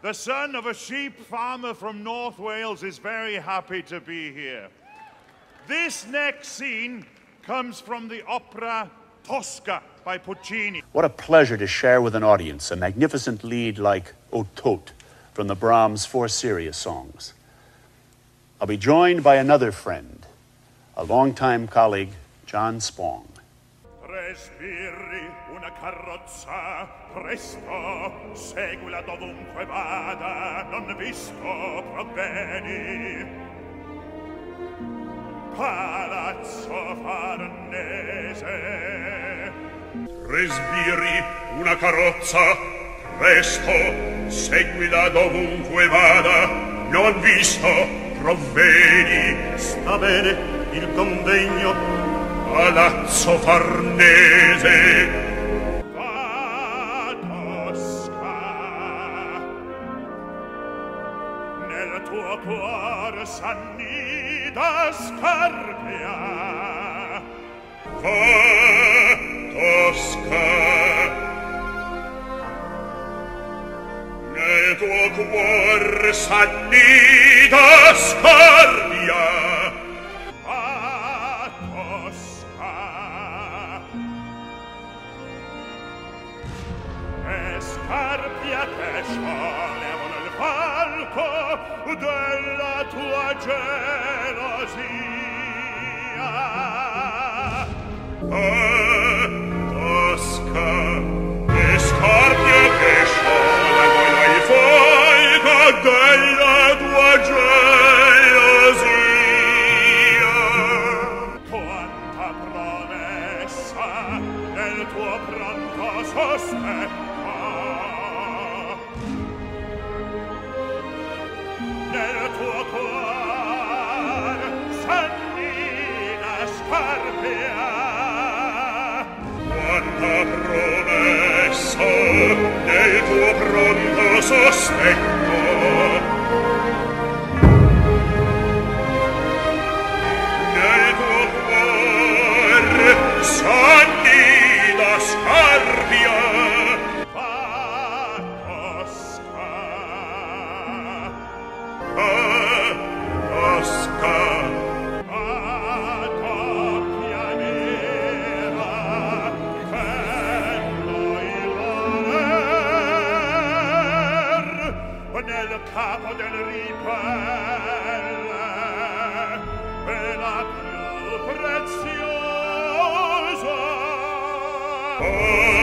The son of a sheep farmer from North Wales is very happy to be here. This next scene comes from the opera Tosca by Puccini. What a pleasure to share with an audience a magnificent lead like O from the Brahms Four Serious songs. I'll be joined by another friend, a longtime colleague, John Spong. Respiri sbirri, una carrozza, presto, seguila dovunque vada, non visto provveni. Palazzo Farnese. Tre una carrozza, presto, seguila dovunque vada, non visto provveni. Sta bene il convegno palazzo farnese. Nel tuo cuore s'annida scarpia. Va Tosca nel tuo cuore s'annida sciolevano il palco della tua gelosia. Ah, Tosca, e scarpia che sciolevano il fuoco della tua gelosia. Quanta promessa nel tuo pronto sospetto nel tuo cuor sanguina scarpia quanta promessa del tuo pronto sostegno capo del ripelle e la più preziosa oh!